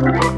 Thank